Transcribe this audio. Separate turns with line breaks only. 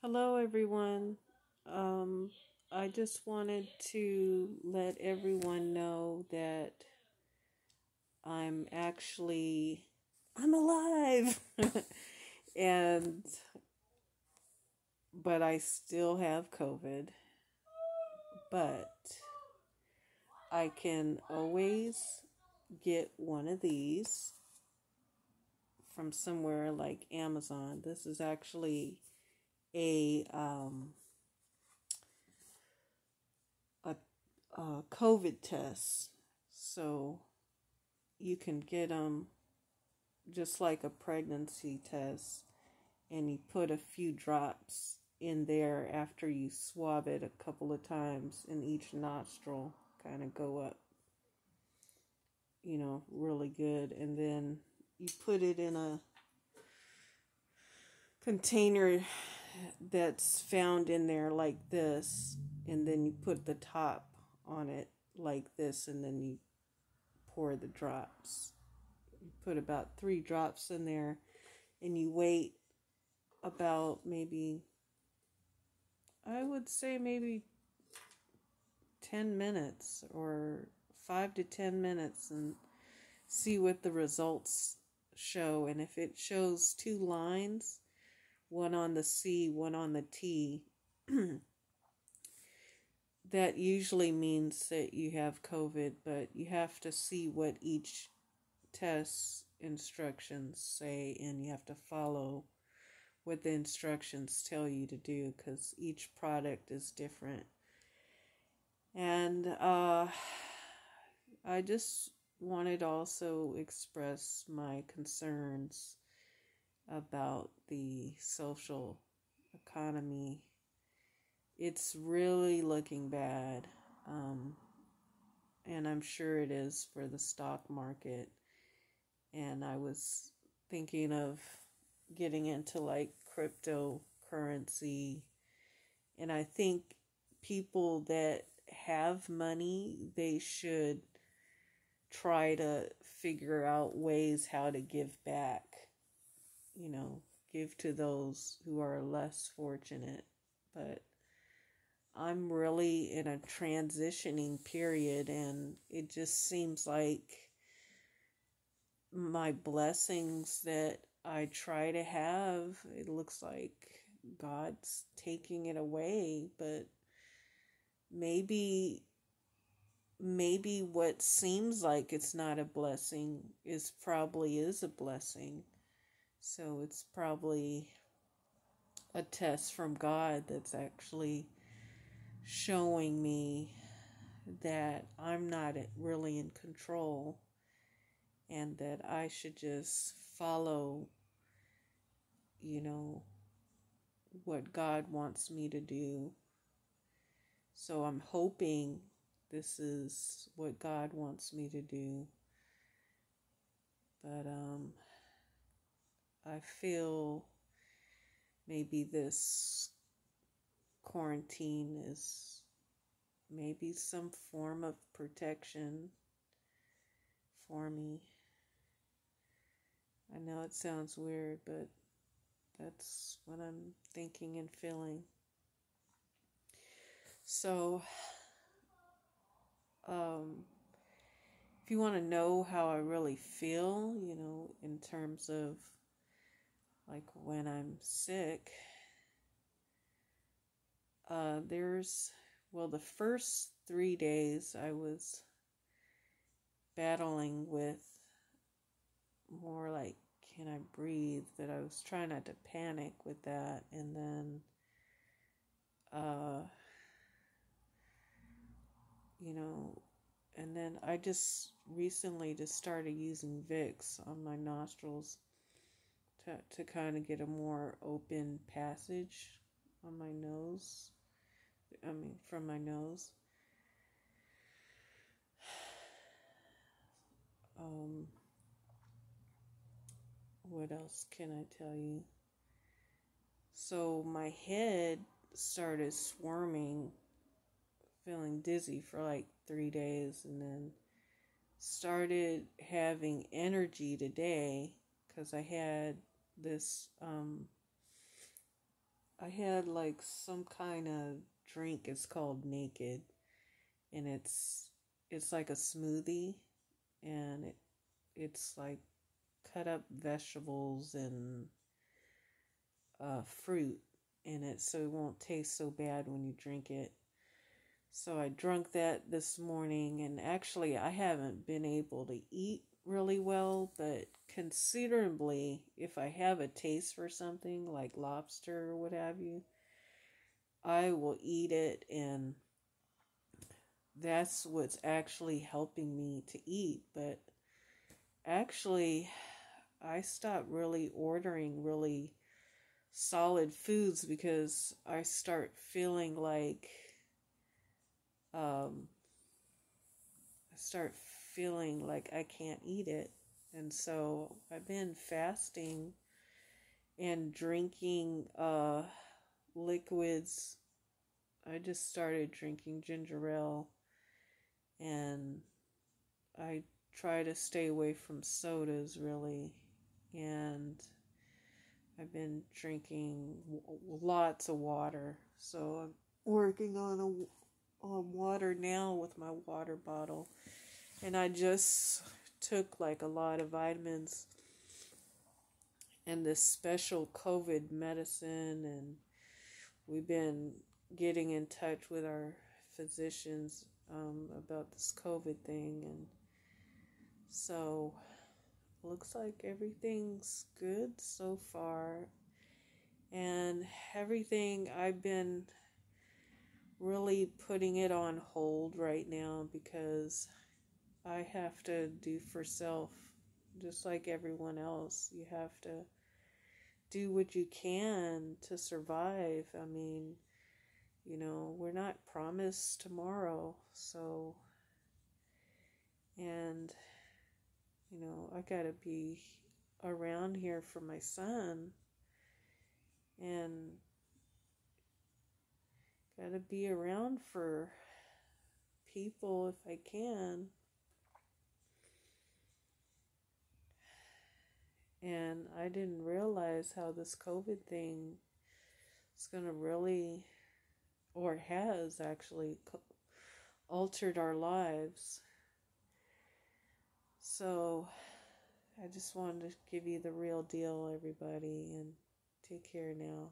Hello, everyone. Um, I just wanted to let everyone know that I'm actually I'm alive, and but I still have COVID. But I can always get one of these from somewhere like Amazon. This is actually a um, a, a COVID test, so you can get them just like a pregnancy test, and you put a few drops in there after you swab it a couple of times in each nostril, kind of go up, you know, really good, and then you put it in a container that's found in there like this, and then you put the top on it like this, and then you pour the drops. You put about three drops in there, and you wait about maybe, I would say maybe 10 minutes or 5 to 10 minutes and see what the results show. And if it shows two lines, one on the C, one on the T, that usually means that you have COVID, but you have to see what each test instructions say and you have to follow what the instructions tell you to do because each product is different. And uh, I just wanted to also express my concerns about the social economy. It's really looking bad. Um, and I'm sure it is for the stock market. And I was thinking of getting into like cryptocurrency. And I think people that have money, they should try to figure out ways how to give back you know, give to those who are less fortunate. But I'm really in a transitioning period, and it just seems like my blessings that I try to have, it looks like God's taking it away, but maybe maybe what seems like it's not a blessing is probably is a blessing so it's probably a test from God that's actually showing me that I'm not really in control and that I should just follow, you know, what God wants me to do. So I'm hoping this is what God wants me to do. But, um, I feel maybe this quarantine is maybe some form of protection for me. I know it sounds weird, but that's what I'm thinking and feeling. So, um, if you want to know how I really feel, you know, in terms of like when I'm sick, uh, there's, well, the first three days I was battling with more like, can I breathe? That I was trying not to panic with that. And then, uh, you know, and then I just recently just started using Vicks on my nostrils to, kind of get a more open passage on my nose. I mean, from my nose. Um, what else can I tell you? So my head started swarming, feeling dizzy for like three days, and then started having energy today because I had this um, I had like some kind of drink. It's called Naked, and it's it's like a smoothie, and it it's like cut up vegetables and uh, fruit in it, so it won't taste so bad when you drink it. So I drank that this morning, and actually, I haven't been able to eat really well, but considerably, if I have a taste for something like lobster or what have you, I will eat it, and that's what's actually helping me to eat. But actually, I stopped really ordering really solid foods because I start feeling like um, I start feeling like I can't eat it. And so I've been fasting and drinking uh, liquids. I just started drinking ginger ale and I try to stay away from sodas really. And I've been drinking lots of water. So I'm working on a on water now with my water bottle and I just took like a lot of vitamins and this special COVID medicine, and we've been getting in touch with our physicians um, about this COVID thing, and so looks like everything's good so far, and everything I've been really putting it on hold right now because I have to do for self, just like everyone else. You have to do what you can to survive. I mean, you know, we're not promised tomorrow, so, and, you know, I gotta be around here for my son and gotta be around for people if I can. And I didn't realize how this COVID thing is going to really, or has actually, altered our lives. So I just wanted to give you the real deal, everybody, and take care now.